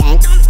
Thanks.